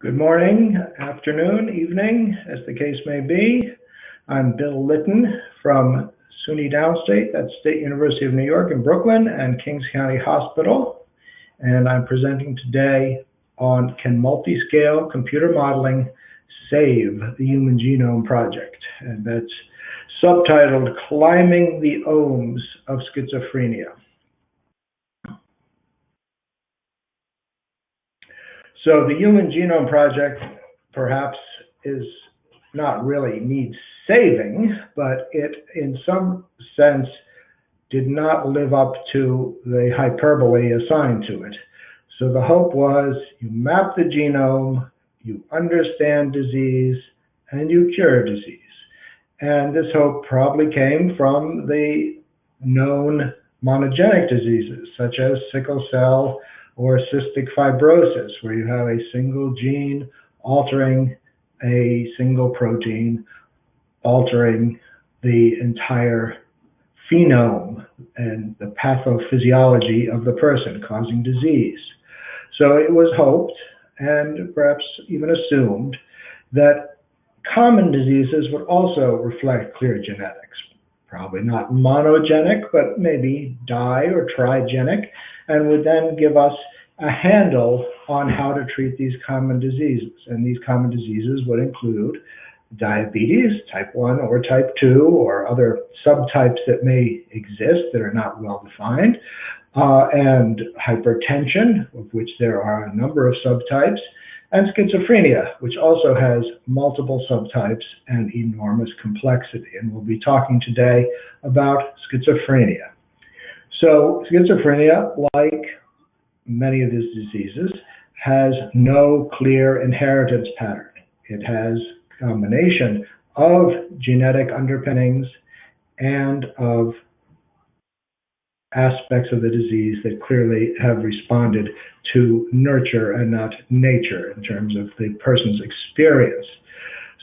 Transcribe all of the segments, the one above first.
Good morning, afternoon, evening, as the case may be. I'm Bill Lytton from SUNY Downstate, that's State University of New York in Brooklyn, and Kings County Hospital. And I'm presenting today on Can Multi-Scale Computer Modeling Save the Human Genome Project? And that's subtitled Climbing the Omes of Schizophrenia. So the Human Genome Project perhaps is not really needs saving, but it in some sense did not live up to the hyperbole assigned to it. So the hope was you map the genome, you understand disease, and you cure disease. And this hope probably came from the known monogenic diseases such as sickle cell or cystic fibrosis, where you have a single gene altering a single protein, altering the entire phenome and the pathophysiology of the person, causing disease. So it was hoped, and perhaps even assumed, that common diseases would also reflect clear genetics. Probably not monogenic, but maybe di or trigenic, and would then give us a handle on how to treat these common diseases. And these common diseases would include diabetes, type 1 or type 2, or other subtypes that may exist that are not well defined, uh, and hypertension, of which there are a number of subtypes, and schizophrenia, which also has multiple subtypes and enormous complexity. And we'll be talking today about schizophrenia. So, schizophrenia, like many of these diseases, has no clear inheritance pattern. It has a combination of genetic underpinnings and of aspects of the disease that clearly have responded to nurture and not nature in terms of the person's experience.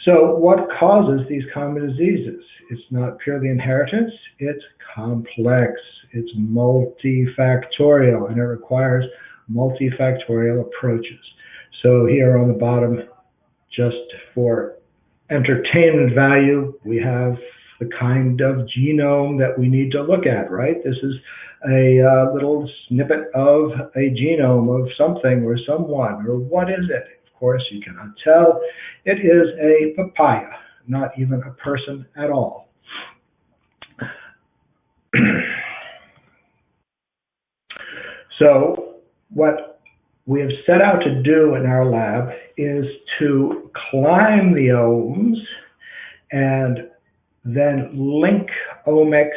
So, what causes these common diseases? It's not purely inheritance, it's complex, it's multifactorial, and it requires multifactorial approaches. So, here on the bottom, just for entertainment value, we have the kind of genome that we need to look at, right? This is a uh, little snippet of a genome of something or someone, or what is it? Course, you cannot tell. It is a papaya, not even a person at all. so, what we have set out to do in our lab is to climb the omes and then link omics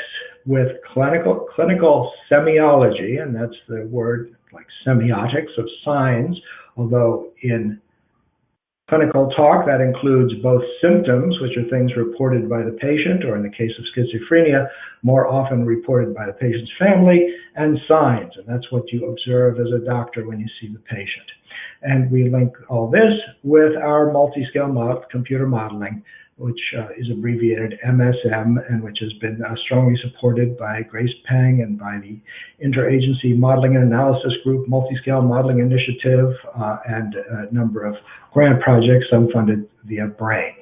with clinical clinical semiology, and that's the word like semiotics of signs, although in clinical talk that includes both symptoms, which are things reported by the patient, or in the case of schizophrenia, more often reported by the patient's family, and signs, and that's what you observe as a doctor when you see the patient. And we link all this with our multi-scale model, computer modeling, which uh, is abbreviated MSM and which has been uh, strongly supported by Grace Peng and by the Interagency Modeling and Analysis Group Multiscale Modeling Initiative uh, and a number of grant projects, some funded via BRAIN.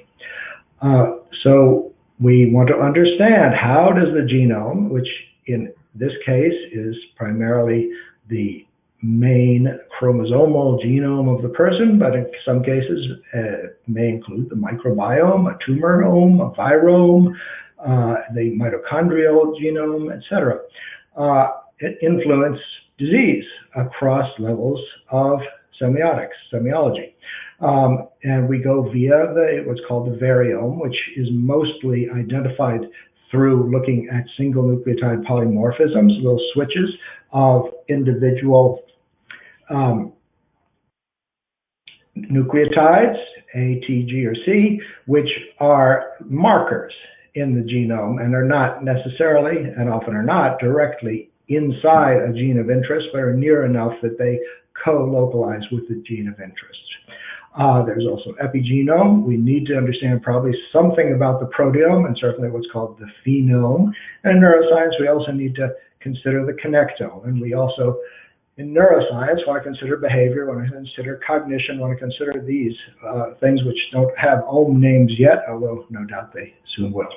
Uh, so we want to understand how does the genome, which in this case is primarily the main chromosomal genome of the person, but in some cases uh, may include the microbiome, a tumorome, a virome, uh, the mitochondrial genome, etc. Uh, it influence disease across levels of semiotics, semiology. Um, and we go via the, what's called the variome, which is mostly identified through looking at single nucleotide polymorphisms, little switches of individual um, nucleotides, A, T, G, or C, which are markers in the genome and are not necessarily, and often are not, directly inside a gene of interest, but are near enough that they co-localize with the gene of interest. Uh, there's also epigenome. We need to understand probably something about the proteome and certainly what's called the phenome. And in neuroscience, we also need to consider the connectome. And we also in neuroscience, when I consider behavior, when I consider cognition, when I consider these uh, things which don't have own names yet, although no doubt they soon will.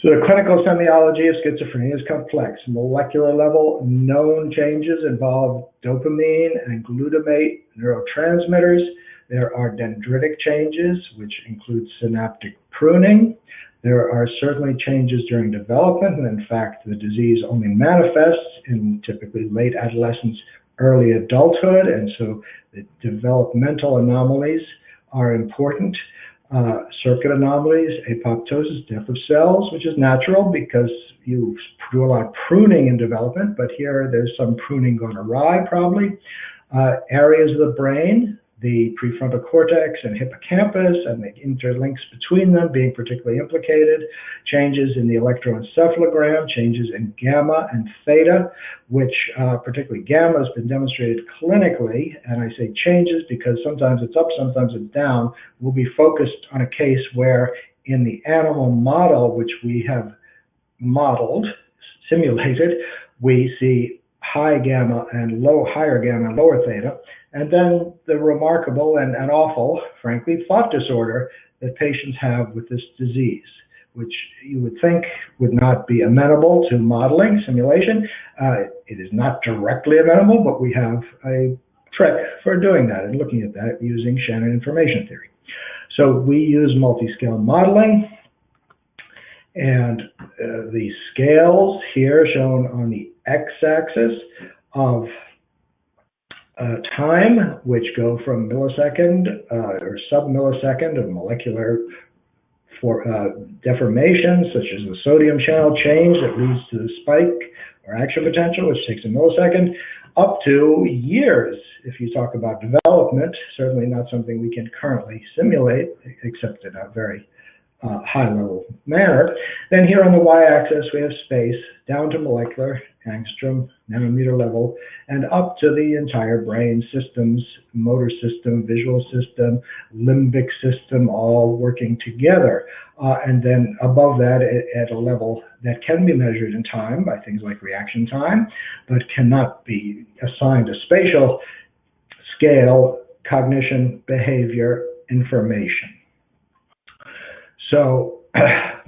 So the clinical semiology of schizophrenia is complex. Molecular level, known changes involve dopamine and glutamate neurotransmitters. There are dendritic changes, which include synaptic pruning. There are certainly changes during development, and in fact, the disease only manifests in typically late adolescence, early adulthood, and so the developmental anomalies are important. Uh, circuit anomalies, apoptosis, death of cells, which is natural because you do a lot of pruning in development, but here there's some pruning gone awry probably. Uh, areas of the brain the prefrontal cortex and hippocampus and the interlinks between them being particularly implicated, changes in the electroencephalogram, changes in gamma and theta, which uh, particularly gamma has been demonstrated clinically, and I say changes because sometimes it's up, sometimes it's down. We'll be focused on a case where in the animal model, which we have modeled, simulated, we see high gamma and low higher gamma and lower theta and then the remarkable and, and awful, frankly, thought disorder that patients have with this disease, which you would think would not be amenable to modeling, simulation. Uh, it is not directly amenable, but we have a trick for doing that and looking at that using Shannon information theory. So we use multi-scale modeling. And uh, the scales here shown on the x-axis of uh, time, which go from millisecond uh, or sub-millisecond of molecular for uh, deformation, such as the sodium channel change that leads to the spike or action potential, which takes a millisecond, up to years. If you talk about development, certainly not something we can currently simulate, except in a very uh, high level manner. Then here on the y-axis, we have space down to molecular, angstrom, nanometer level, and up to the entire brain systems, motor system, visual system, limbic system, all working together. Uh, and then above that, at a level that can be measured in time by things like reaction time, but cannot be assigned a spatial scale, cognition, behavior, information. So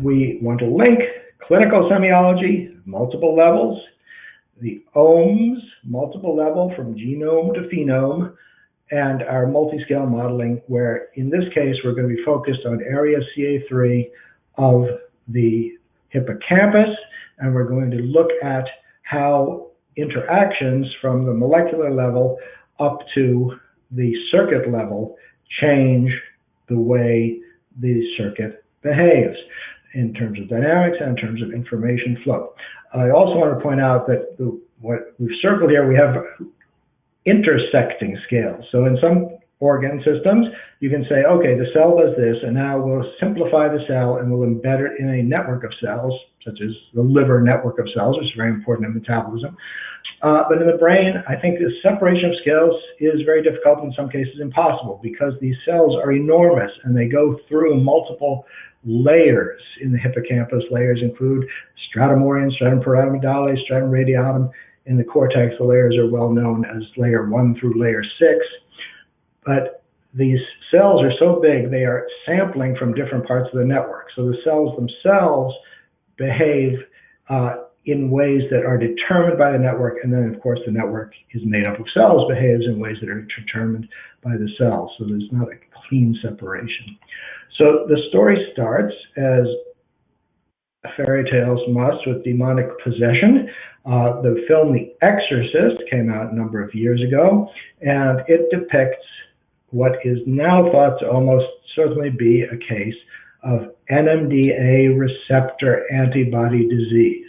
we want to link clinical semiology, multiple levels, the omes, multiple level from genome to phenome, and our multi-scale modeling, where in this case we're going to be focused on area CA3 of the hippocampus, and we're going to look at how interactions from the molecular level up to the circuit level change the way the circuit behaves in terms of dynamics and in terms of information flow. I also want to point out that the, what we've circled here, we have intersecting scales. So in some organ systems, you can say, okay, the cell does this, and now we'll simplify the cell and we'll embed it in a network of cells, such as the liver network of cells, which is very important in metabolism. Uh, but in the brain, I think the separation of scales is very difficult, in some cases impossible, because these cells are enormous and they go through multiple layers in the hippocampus. Layers include stratum oriens, stratum pyramidale, stratum radiatum. In the cortex, the layers are well known as layer one through layer six. But these cells are so big, they are sampling from different parts of the network. So the cells themselves behave uh, in ways that are determined by the network, and then of course the network is made up of cells, behaves in ways that are determined by the cells. So there's not a clean separation. So the story starts as fairy tales must with demonic possession. Uh, the film The Exorcist came out a number of years ago, and it depicts what is now thought to almost certainly be a case of NMDA receptor antibody disease.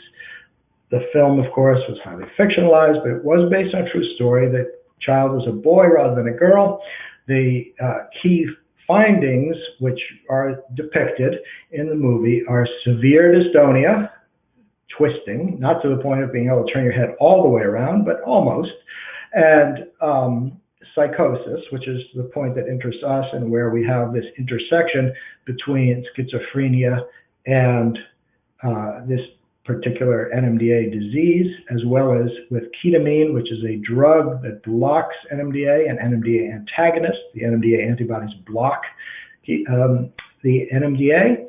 The film, of course, was highly fictionalized, but it was based on a true story. The child was a boy rather than a girl. The uh, key findings, which are depicted in the movie, are severe dystonia, twisting, not to the point of being able to turn your head all the way around, but almost, and um, psychosis, which is the point that interests us and where we have this intersection between schizophrenia and uh, this particular NMDA disease, as well as with ketamine, which is a drug that blocks NMDA and NMDA antagonists. The NMDA antibodies block um, the NMDA.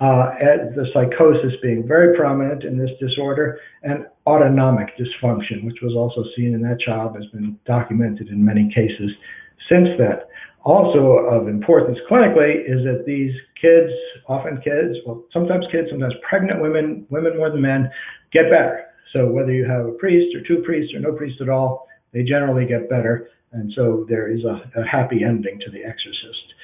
Uh, the psychosis being very prominent in this disorder, and autonomic dysfunction, which was also seen in that child, has been documented in many cases since then. Also of importance clinically is that these kids, often kids, well, sometimes kids, sometimes pregnant women, women more than men, get better. So whether you have a priest or two priests or no priest at all, they generally get better. And so there is a, a happy ending to The Exorcist.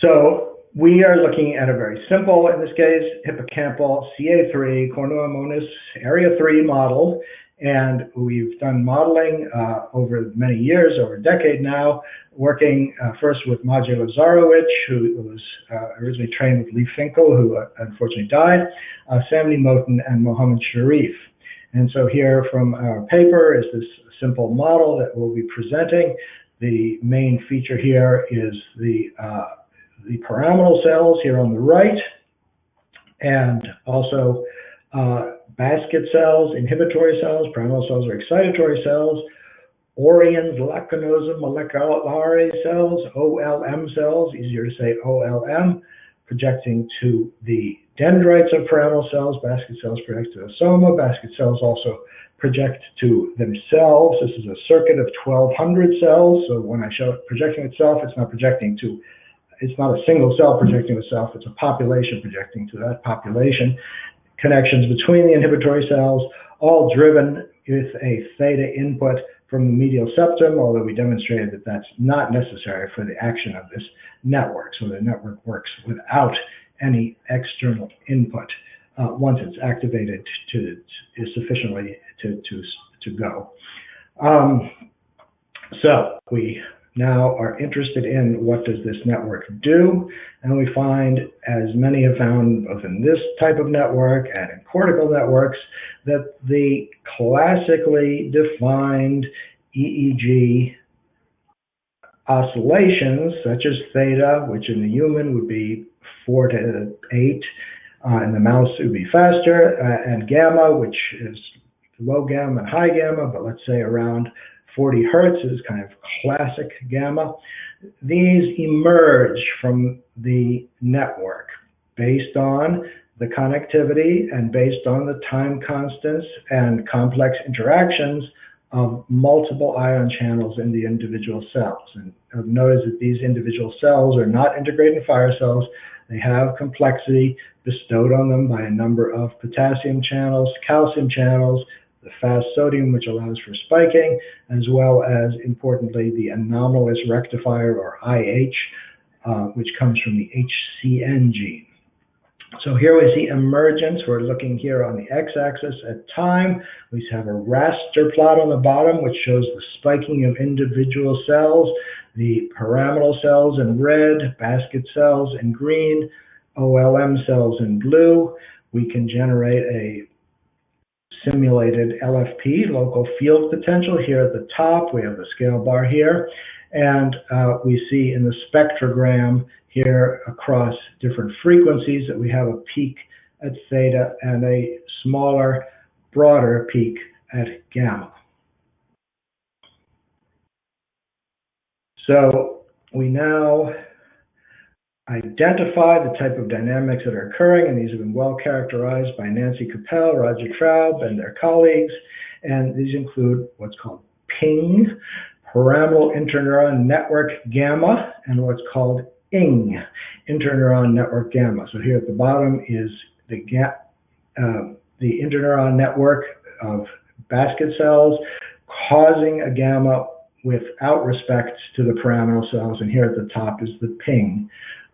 So we are looking at a very simple, in this case, hippocampal CA3 cornu ammonis area 3 model and we've done modeling uh, over many years, over a decade now, working uh, first with Maciej Lazarewicz, who was uh, originally trained with Leif Finkel, who uh, unfortunately died, uh, Moten, and Mohammed Sherif. And so here from our paper is this simple model that we'll be presenting. The main feature here is the, uh, the pyramidal cells here on the right, and also uh, basket cells, inhibitory cells, pyramidal cells are excitatory cells, Oriens lacunosa moleculare cells, OLM cells, easier to say OLM, projecting to the dendrites of pyramidal cells, basket cells project to the soma, basket cells also project to themselves. This is a circuit of 1200 cells, so when I show it projecting itself, it's not projecting to it's not a single cell projecting itself, it's a population projecting to that population connections between the inhibitory cells, all driven with a theta input from the medial septum, although we demonstrated that that's not necessary for the action of this network. So the network works without any external input uh, once it's activated to, to sufficiently to, to, to go. Um, so we now are interested in what does this network do, and we find, as many have found both in this type of network and in cortical networks, that the classically defined EEG oscillations, such as theta, which in the human would be 4 to 8, uh, in the mouse it would be faster, uh, and gamma, which is low gamma and high gamma, but let's say around 40 hertz is kind of classic gamma. These emerge from the network based on the connectivity and based on the time constants and complex interactions of multiple ion channels in the individual cells. And uh, notice that these individual cells are not integrated fire cells. They have complexity bestowed on them by a number of potassium channels, calcium channels, the fast sodium, which allows for spiking, as well as, importantly, the anomalous rectifier, or IH, uh, which comes from the HCN gene. So here we see emergence. We're looking here on the x-axis at time. We have a raster plot on the bottom, which shows the spiking of individual cells, the pyramidal cells in red, basket cells in green, OLM cells in blue. We can generate a simulated LFP, local field potential, here at the top. We have the scale bar here. And uh, we see in the spectrogram here across different frequencies that we have a peak at theta and a smaller, broader peak at gamma. So we now identify the type of dynamics that are occurring, and these have been well characterized by Nancy Kopell, Roger Traub, and their colleagues. And these include what's called PING, pyramidal interneuron network gamma, and what's called ING, interneuron network gamma. So here at the bottom is the, uh, the interneuron network of basket cells causing a gamma without respect to the pyramidal cells, and here at the top is the ping,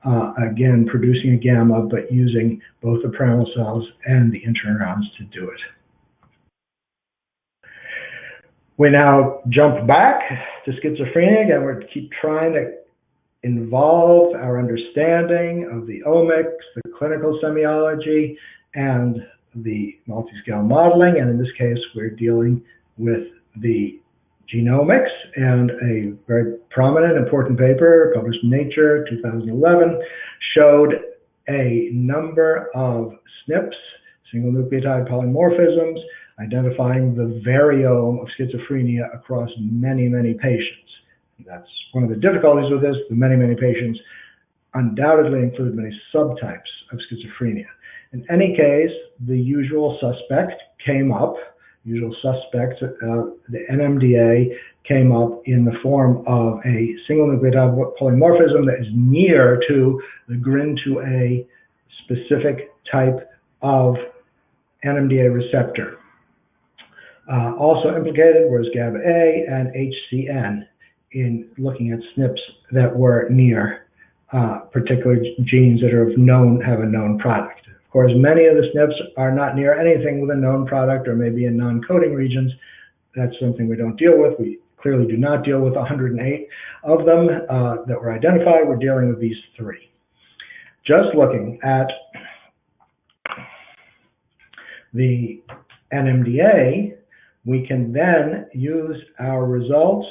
uh, again, producing a gamma, but using both the pyramidal cells and the interneurons to do it. We now jump back to schizophrenia, and we keep trying to involve our understanding of the omics, the clinical semiology, and the multi-scale modeling. And in this case, we're dealing with the genomics, and a very prominent, important paper published in Nature 2011 showed a number of SNPs, single nucleotide polymorphisms, identifying the variome of schizophrenia across many, many patients. That's one of the difficulties with this. The many, many patients undoubtedly include many subtypes of schizophrenia. In any case, the usual suspect came up, usual suspects, uh, the NMDA came up in the form of a single nucleotide polymorphism that is near to the GRIN2A specific type of NMDA receptor. Uh, also implicated was GABA A and HCN in looking at SNPs that were near uh, particular genes that are known have a known product. Of course, many of the SNPs are not near anything with a known product or maybe in non-coding regions. That's something we don't deal with. We clearly do not deal with 108 of them uh, that were identified. We're dealing with these three. Just looking at the NMDA, we can then use our results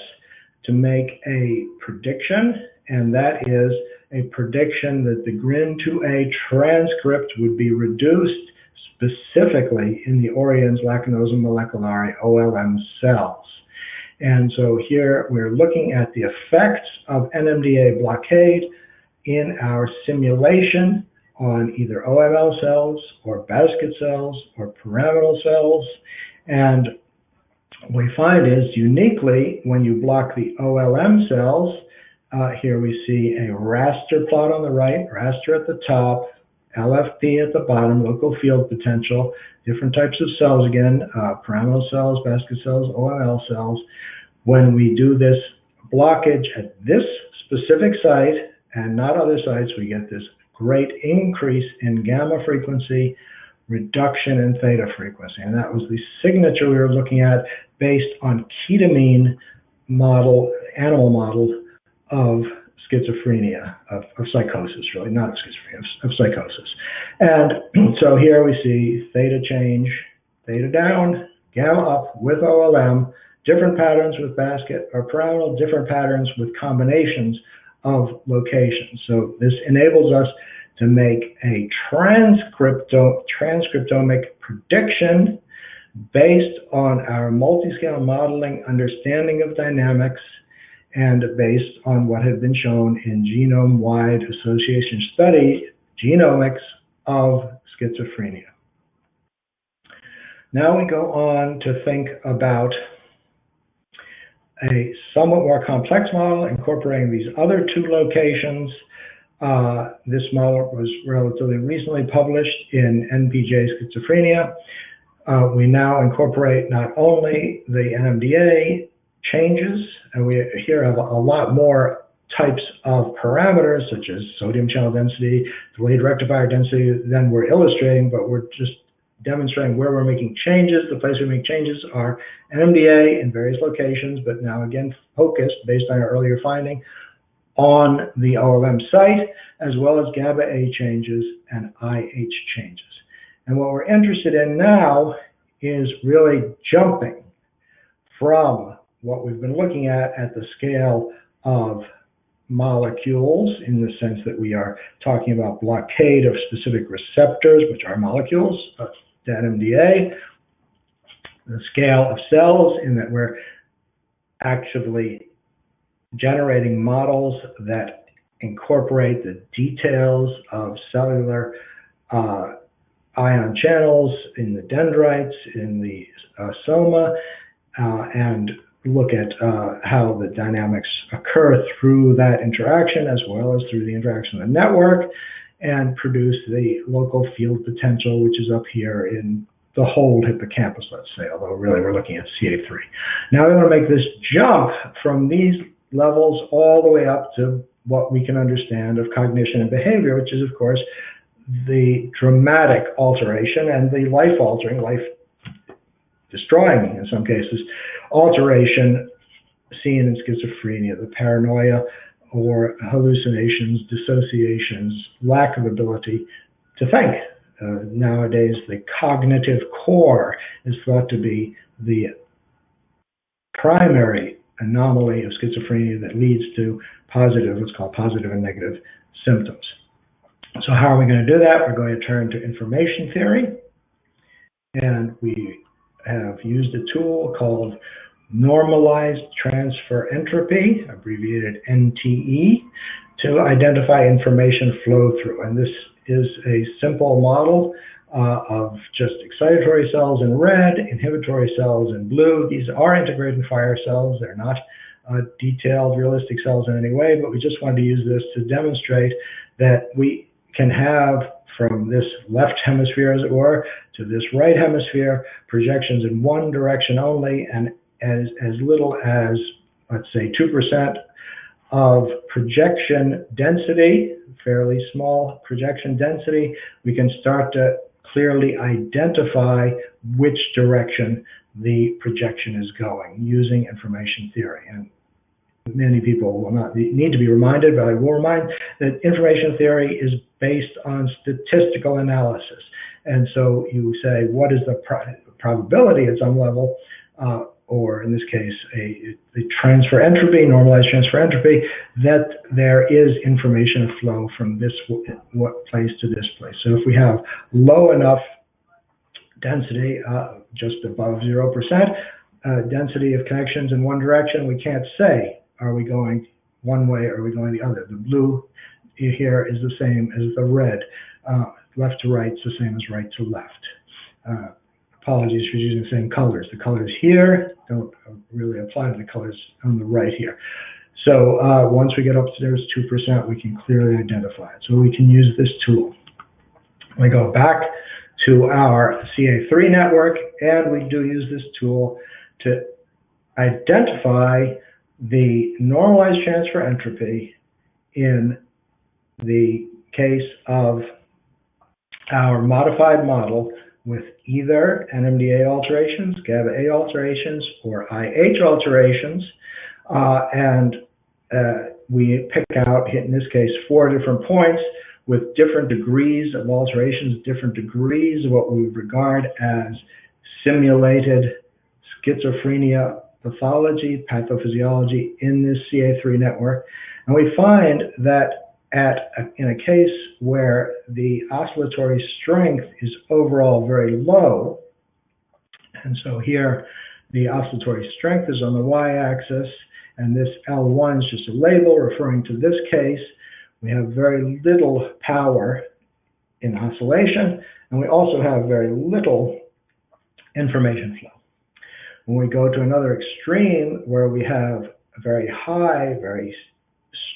to make a prediction, and that is a prediction that the GRIN2A transcript would be reduced specifically in the Oriens lacunosum moleculare OLM cells. And so here we're looking at the effects of NMDA blockade in our simulation on either OML cells or basket cells or pyramidal cells. And we find is uniquely when you block the OLM cells, uh, here we see a raster plot on the right, raster at the top, LFP at the bottom, local field potential, different types of cells again, uh, pyramidal cells, basket cells, OML cells. When we do this blockage at this specific site and not other sites, we get this great increase in gamma frequency, reduction in theta frequency. And that was the signature we were looking at based on ketamine model, animal model of schizophrenia, of, of psychosis, really, not of schizophrenia, of, of psychosis. And so here we see theta change, theta down, gamma up with OLM, different patterns with basket or pyramidal, different patterns with combinations of locations. So this enables us to make a transcripto, transcriptomic prediction based on our multi-scale modeling understanding of dynamics and based on what had been shown in genome-wide association study genomics of schizophrenia. Now we go on to think about a somewhat more complex model incorporating these other two locations. Uh, this model was relatively recently published in NPJ Schizophrenia. Uh, we now incorporate not only the NMDA changes, and we here have a, lot more types of parameters such as sodium channel density, delayed rectifier density than we're illustrating, but we're just demonstrating where we're making changes. The place we make changes are NMDA in various locations, but now again focused based on our earlier finding on the OLM site, as well as GABA A changes and IH changes. And what we're interested in now is really jumping from what we've been looking at at the scale of molecules in the sense that we are talking about blockade of specific receptors, which are molecules, uh, to NMDA, the scale of cells in that we're actively generating models that incorporate the details of cellular uh, ion channels in the dendrites, in the uh, soma, uh, and look at uh, how the dynamics occur through that interaction as well as through the interaction of the network and produce the local field potential, which is up here in the whole hippocampus, let's say, although really we're looking at CA3. Now we want to make this jump from these levels all the way up to what we can understand of cognition and behavior, which is, of course, the dramatic alteration and the life altering, life destroying in some cases, alteration seen in schizophrenia, the paranoia or hallucinations, dissociations, lack of ability to think. Uh, nowadays, the cognitive core is thought to be the primary anomaly of schizophrenia that leads to positive, what's called positive and negative symptoms. So how are we going to do that? We're going to turn to information theory. And we have used a tool called normalized transfer entropy, abbreviated NTE, to identify information flow through. And this is a simple model uh, of just excitatory cells in red, inhibitory cells in blue. These are integrated fire cells. They're not uh, detailed realistic cells in any way, but we just wanted to use this to demonstrate that we can have from this left hemisphere, as it were, to this right hemisphere, projections in one direction only, and as, as little as, let's say, 2% of projection density, fairly small projection density, we can start to clearly identify which direction the projection is going using information theory. And many people will not need to be reminded, but I will remind that information theory is based on statistical analysis. And so you say, what is the pro probability at some level, uh, or in this case, a, a, transfer entropy, normalized transfer entropy, that there is information flow from this what place to this place. So if we have low enough density, uh, just above 0%, uh, density of connections in one direction, we can't say are we going one way or are we going the other? The blue here is the same as the red. Uh, left to right is the same as right to left. Uh, apologies for using the same colors. The colors here don't really apply to the colors on the right here. So uh, once we get up to upstairs 2%, we can clearly identify it. So we can use this tool. We go back to our CA3 network, and we do use this tool to identify the normalized transfer entropy in the case of our modified model with either NMDA alterations, GABA A alterations, or IH alterations, uh, and uh, we pick out, in this case, four different points with different degrees of alterations, different degrees of what we regard as simulated schizophrenia pathology, pathophysiology in this CA3 network. And we find that at a, in a case where the oscillatory strength is overall very low, and so here the oscillatory strength is on the y-axis, and this L1 is just a label referring to this case. We have very little power in oscillation, and we also have very little information flow. When we go to another extreme where we have a very high, very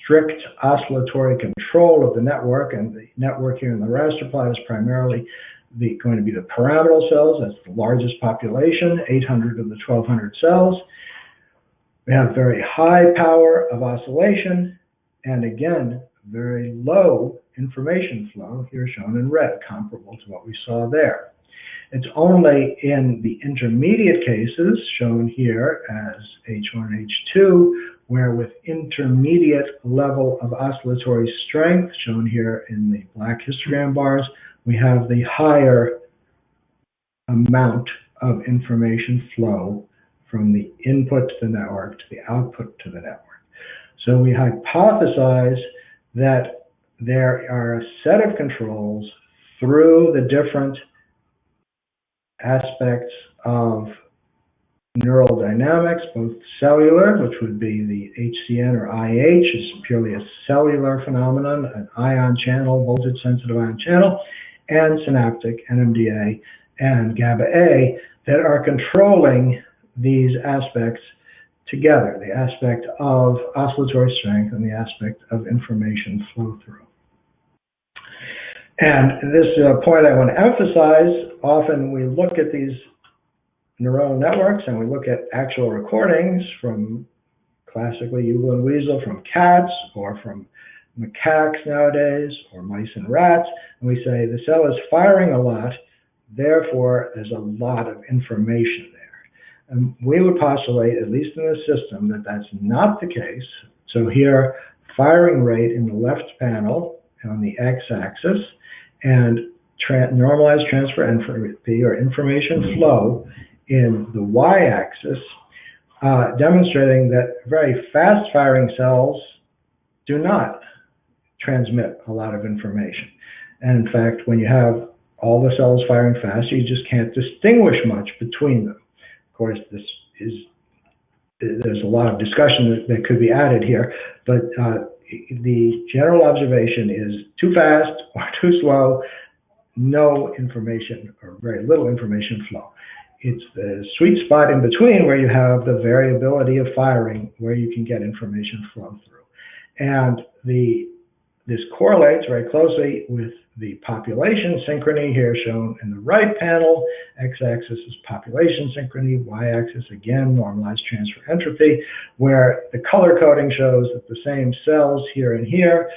strict oscillatory control of the network, and the network here in the raster plot is primarily the, going to be the pyramidal cells. That's the largest population, 800 of the 1200 cells. We have very high power of oscillation, and again, very low information flow, here shown in red, comparable to what we saw there. It's only in the intermediate cases, shown here as H1 and H2, where with intermediate level of oscillatory strength, shown here in the black histogram bars, we have the higher amount of information flow from the input to the network to the output to the network. So we hypothesize that there are a set of controls through the different aspects of neural dynamics, both cellular, which would be the HCN or IH, is purely a cellular phenomenon, an ion channel, voltage sensitive ion channel, and synaptic, NMDA, and GABA A that are controlling these aspects together, the aspect of oscillatory strength and the aspect of information flow through. And this uh, point I want to emphasize, often we look at these neuronal networks and we look at actual recordings from classically Hubel and Wiesel from cats or from macaques nowadays or mice and rats, and we say the cell is firing a lot, therefore there's a lot of information there. And we would postulate, at least in the system, that that's not the case. So here, firing rate in the left panel on the x-axis, and tra normalized transfer entropy or information flow in the y-axis, uh, demonstrating that very fast firing cells do not transmit a lot of information. And in fact, when you have all the cells firing fast, you just can't distinguish much between them. Of course, this is there's a lot of discussion that, that could be added here, but uh, the general observation is too fast or too slow, no information or very little information flow. It's the sweet spot in between where you have the variability of firing, where you can get information flow through. And the this correlates very closely with the population synchrony here shown in the right panel. X-axis is population synchrony, y-axis again normalized transfer entropy, where the color coding shows that the same cells here and here.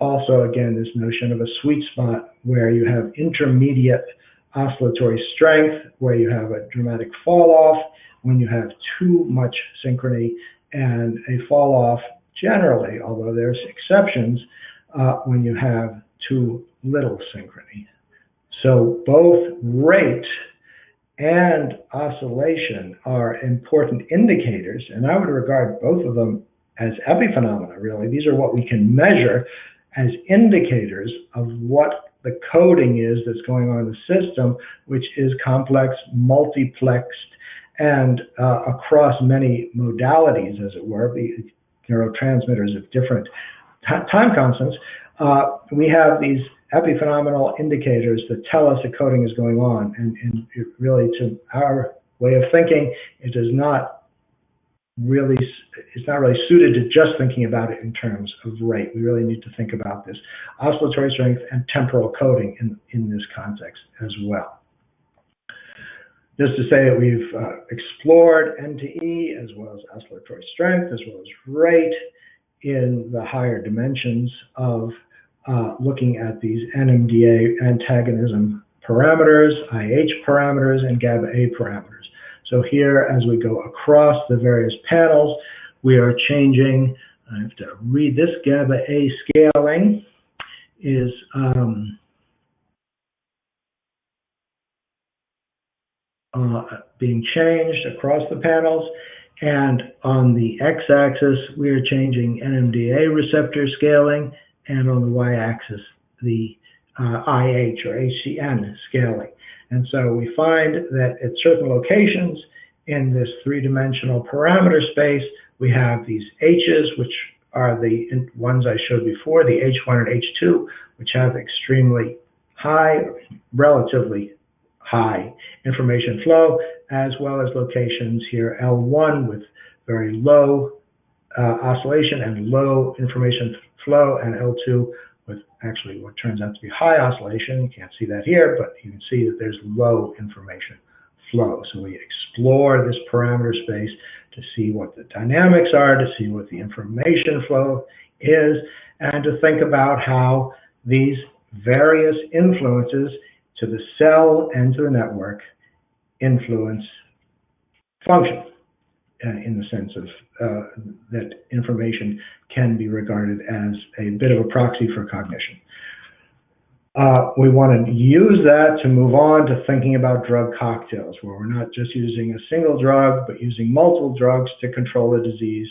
Also, again, this notion of a sweet spot where you have intermediate oscillatory strength, where you have a dramatic fall off when you have too much synchrony, and a fall off generally, although there's exceptions, uh, when you have too little synchrony. So both rate and oscillation are important indicators, and I would regard both of them as epiphenomena, really. These are what we can measure as indicators of what the coding is that's going on in the system, which is complex, multiplexed, and uh, across many modalities, as it were, the neurotransmitters of different time constants, uh, we have these epiphenomenal indicators that tell us that coding is going on. And, and really, to our way of thinking, it does not really it's not really suited to just thinking about it in terms of rate. We really need to think about this oscillatory strength and temporal coding in, in this context as well. Just to say that we've uh, explored N to E as well as oscillatory strength as well as rate in the higher dimensions of uh, looking at these NMDA antagonism parameters, IH parameters, and GABA A parameters. So here, as we go across the various panels, we are changing, I have to read this, GABA A scaling is um, uh, being changed across the panels. And on the x-axis, we are changing NMDA receptor scaling, and on the y-axis, the uh, IH or HCN scaling. And so we find that at certain locations in this three-dimensional parameter space, we have these H's, which are the ones I showed before, the H1 and H2, which have extremely high, relatively high information flow, as well as locations here, L1 with very low uh, oscillation and low information flow, and L2 with actually what turns out to be high oscillation. You can't see that here, but you can see that there's low information flow. So we explore this parameter space to see what the dynamics are, to see what the information flow is, and to think about how these various influences to the cell and to the network influence function uh, in the sense of uh, that information can be regarded as a bit of a proxy for cognition. Uh, we want to use that to move on to thinking about drug cocktails, where we're not just using a single drug, but using multiple drugs to control a disease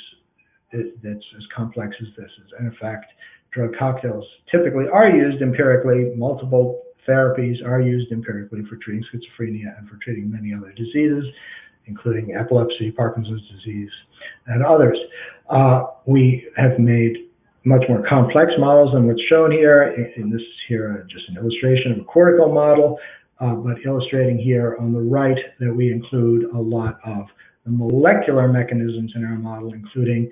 that's as complex as this is. And in fact, drug cocktails typically are used empirically. Multiple therapies are used empirically for treating schizophrenia and for treating many other diseases including epilepsy, Parkinson's disease, and others. Uh, we have made much more complex models than what's shown here. And this is here just an illustration of a cortical model, uh, but illustrating here on the right that we include a lot of the molecular mechanisms in our model, including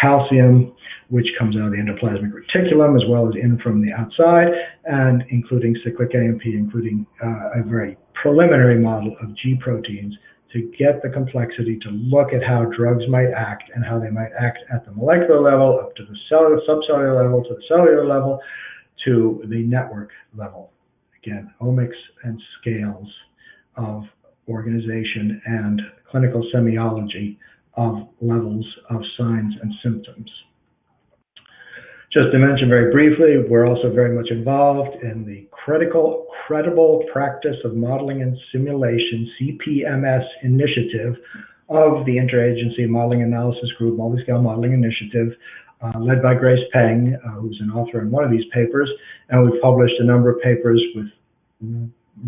calcium, which comes out of the endoplasmic reticulum, as well as in from the outside, and including cyclic AMP, including uh, a very preliminary model of G proteins to get the complexity to look at how drugs might act and how they might act at the molecular level, up to the cellular, subcellular level, to the cellular level, to the network level. Again, omics and scales of organization and clinical semiology of levels of signs and symptoms. Just to mention very briefly, we're also very much involved in the critical, credible practice of modeling and simulation, CPMS initiative of the Interagency Modeling Analysis Group, Multi-Scale Modeling Initiative uh, led by Grace Peng, uh, who's an author in one of these papers, and we've published a number of papers with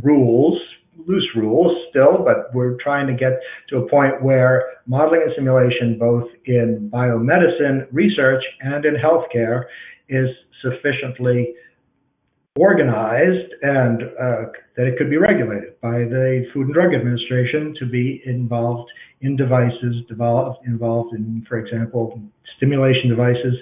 rules, loose rules still, but we're trying to get to a point where modeling and simulation, both in biomedicine research and in healthcare, is sufficiently organized and uh, that it could be regulated by the Food and Drug Administration to be involved in devices developed involved in, for example, stimulation devices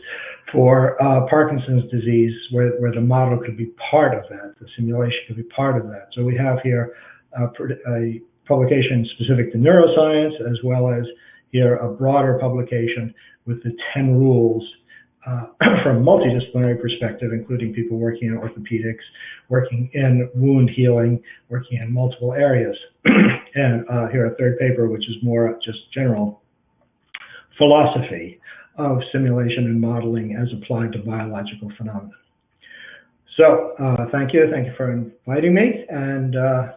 for uh, Parkinson's disease, where, where the model could be part of that, the simulation could be part of that. So we have here a, publication specific to neuroscience, as well as here a broader publication with the 10 rules uh, from a multidisciplinary perspective, including people working in orthopedics, working in wound healing, working in multiple areas. and uh, here a third paper, which is more just general philosophy of simulation and modeling as applied to biological phenomena. So uh, thank you. Thank you for inviting me and uh,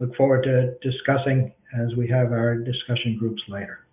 look forward to discussing as we have our discussion groups later.